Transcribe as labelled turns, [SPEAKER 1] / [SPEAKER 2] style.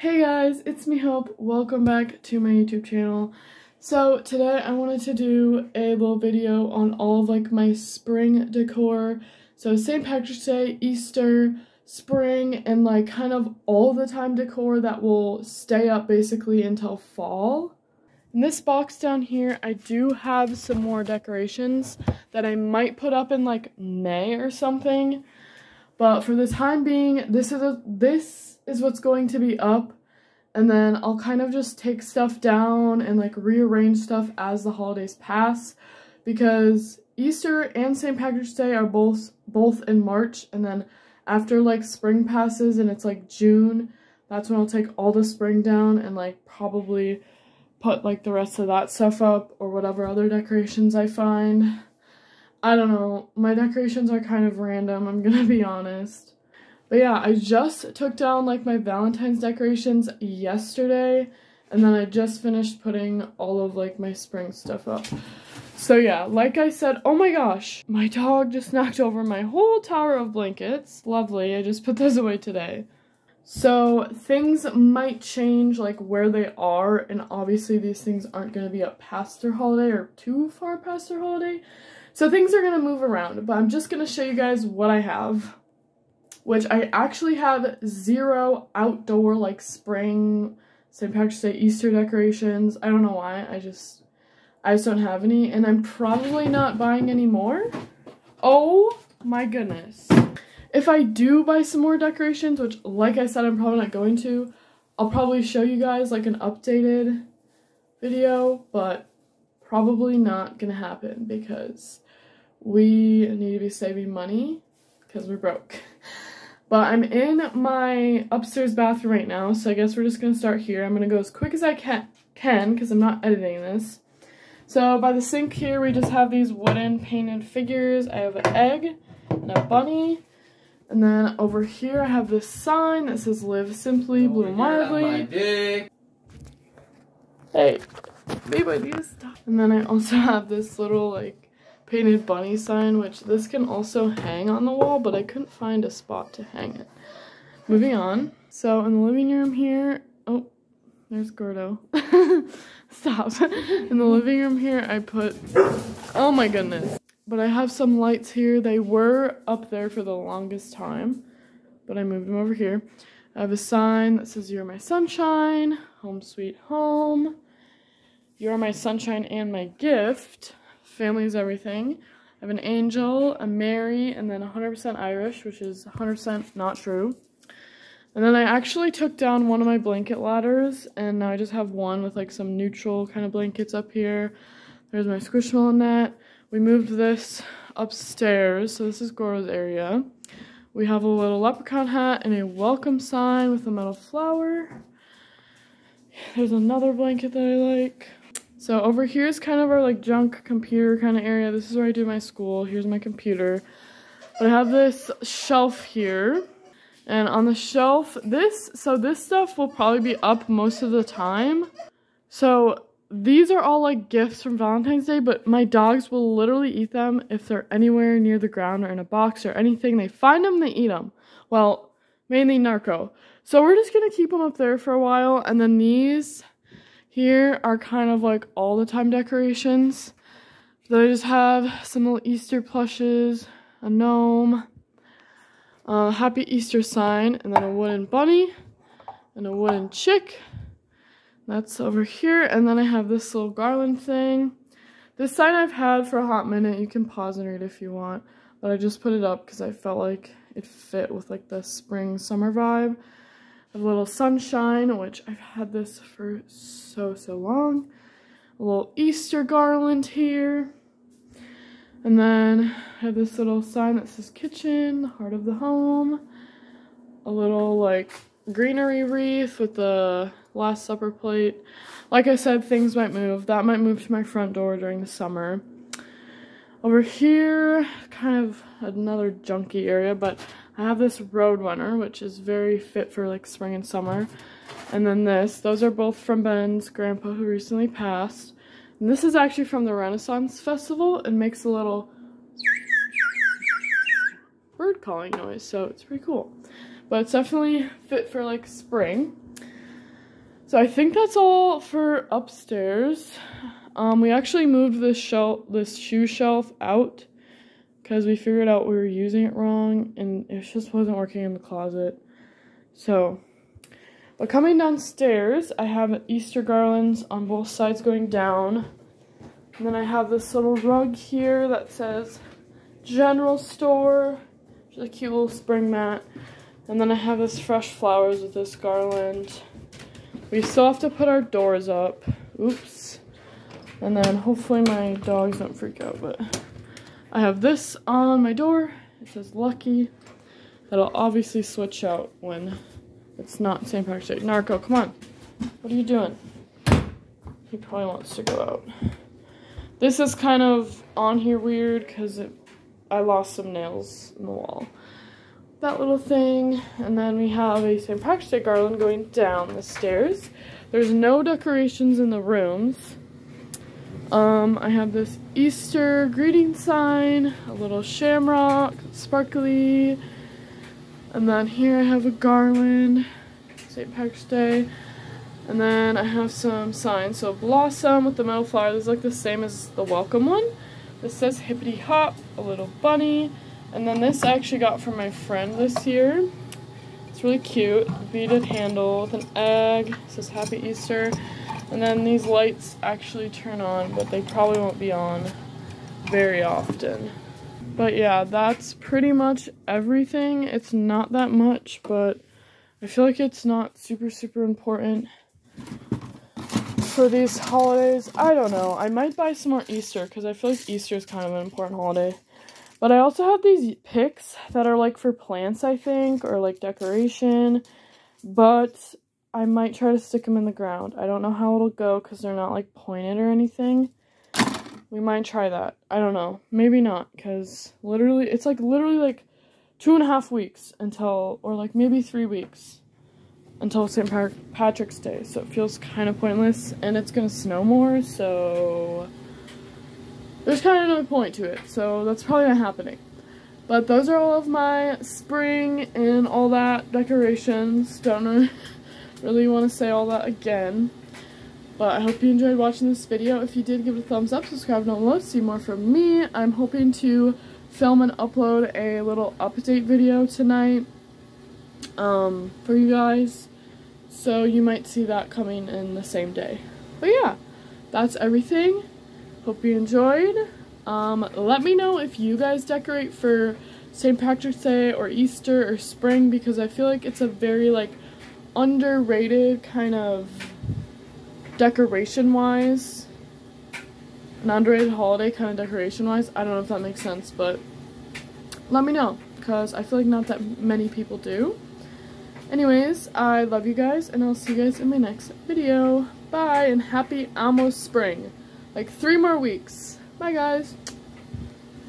[SPEAKER 1] Hey guys, it's me Hope. Welcome back to my YouTube channel. So today I wanted to do a little video on all of like my spring decor. So St. Patrick's Day, Easter, spring, and like kind of all the time decor that will stay up basically until fall. In this box down here, I do have some more decorations that I might put up in like May or something. But for the time being, this is a, this is what's going to be up. And then I'll kind of just take stuff down and like rearrange stuff as the holidays pass. Because Easter and St. Patrick's Day are both both in March. And then after like spring passes and it's like June, that's when I'll take all the spring down and like probably put like the rest of that stuff up or whatever other decorations I find. I don't know. My decorations are kind of random, I'm gonna be honest. But yeah, I just took down like my Valentine's decorations yesterday. And then I just finished putting all of like my spring stuff up. So yeah, like I said, oh my gosh, my dog just knocked over my whole tower of blankets. Lovely, I just put those away today. So things might change like where they are and obviously these things aren't going to be up past their holiday or too far past their holiday. So things are going to move around, but I'm just going to show you guys what I have. Which I actually have zero outdoor, like, spring, St. Patrick's Day, Easter decorations. I don't know why. I just, I just don't have any. And I'm probably not buying any more. Oh my goodness. If I do buy some more decorations, which, like I said, I'm probably not going to, I'll probably show you guys, like, an updated video, but probably not gonna happen because we need to be saving money because we're broke. But I'm in my upstairs bathroom right now, so I guess we're just going to start here. I'm going to go as quick as I can because I'm not editing this. So by the sink here, we just have these wooden painted figures. I have an egg and a bunny. And then over here, I have this sign that says Live Simply, oh, Bloom Wildly. Hey, babe, I need to stop. And then I also have this little, like, painted bunny sign, which this can also hang on the wall, but I couldn't find a spot to hang it. Moving on. So in the living room here, oh, there's Gordo. Stop. in the living room here, I put, oh my goodness. But I have some lights here. They were up there for the longest time, but I moved them over here. I have a sign that says, You're my sunshine, home sweet home. You're my sunshine and my gift family is everything. I have an angel, a Mary, and then 100% Irish, which is 100% not true. And then I actually took down one of my blanket ladders, and now I just have one with like some neutral kind of blankets up here. There's my squishmallow net. We moved this upstairs, so this is Goro's area. We have a little leprechaun hat and a welcome sign with a metal flower. There's another blanket that I like. So over here is kind of our like junk computer kind of area. This is where I do my school. Here's my computer. But I have this shelf here. And on the shelf, this, so this stuff will probably be up most of the time. So these are all like gifts from Valentine's Day, but my dogs will literally eat them if they're anywhere near the ground or in a box or anything. They find them, they eat them. Well, mainly narco. So we're just gonna keep them up there for a while. And then these, here are kind of like all the time decorations. Then I just have some little Easter plushes, a gnome, a happy Easter sign, and then a wooden bunny, and a wooden chick. That's over here, and then I have this little garland thing. This sign I've had for a hot minute. You can pause and read if you want, but I just put it up because I felt like it fit with like the spring summer vibe a little sunshine, which I've had this for so, so long. A little Easter garland here. And then I have this little sign that says kitchen, heart of the home. A little like greenery wreath with the Last Supper plate. Like I said, things might move. That might move to my front door during the summer. Over here, kind of another junky area, but I have this Roadrunner, which is very fit for like spring and summer. And then this, those are both from Ben's grandpa who recently passed. And this is actually from the Renaissance Festival and makes a little bird calling noise, so it's pretty cool. But it's definitely fit for like spring. So I think that's all for upstairs. Um, we actually moved this shelf, this shoe shelf out because we figured out we were using it wrong and it just wasn't working in the closet. So, but coming downstairs, I have Easter garlands on both sides going down. And then I have this little rug here that says General Store, which is a cute little spring mat. And then I have this fresh flowers with this garland. We still have to put our doors up. Oops. And then hopefully my dogs don't freak out, but I have this on my door. It says Lucky. That'll obviously switch out when it's not St. Patrick's Day. Narco, come on. What are you doing? He probably wants to go out. This is kind of on here weird because I lost some nails in the wall that little thing. And then we have a St. Patrick's Day garland going down the stairs. There's no decorations in the rooms. Um, I have this Easter greeting sign, a little shamrock, sparkly. And then here I have a garland, St. Patrick's Day. And then I have some signs. So blossom with the metal flower. This is like the same as the welcome one. This says hippity hop, a little bunny. And then this I actually got from my friend this year. It's really cute. Beaded handle with an egg. It says Happy Easter. And then these lights actually turn on, but they probably won't be on very often. But yeah, that's pretty much everything. It's not that much, but I feel like it's not super, super important for these holidays. I don't know. I might buy some more Easter because I feel like Easter is kind of an important holiday. But I also have these picks that are like for plants, I think, or like decoration. But I might try to stick them in the ground. I don't know how it'll go because they're not like pointed or anything. We might try that. I don't know. Maybe not because literally, it's like literally like two and a half weeks until, or like maybe three weeks until St. Patrick's Day. So it feels kind of pointless and it's going to snow more. So there's kind of no point to it, so that's probably not happening. But those are all of my spring and all that decorations. Don't really want to say all that again. But I hope you enjoyed watching this video. If you did, give it a thumbs up, subscribe down below to see more from me. I'm hoping to film and upload a little update video tonight um, for you guys. So you might see that coming in the same day. But yeah, that's everything. Hope you enjoyed. Um, let me know if you guys decorate for St. Patrick's Day or Easter or spring because I feel like it's a very like underrated kind of decoration wise an underrated holiday kind of decoration wise I don't know if that makes sense but let me know because I feel like not that many people do anyways I love you guys and I'll see you guys in my next video bye and happy almost spring like three more weeks. Bye, guys.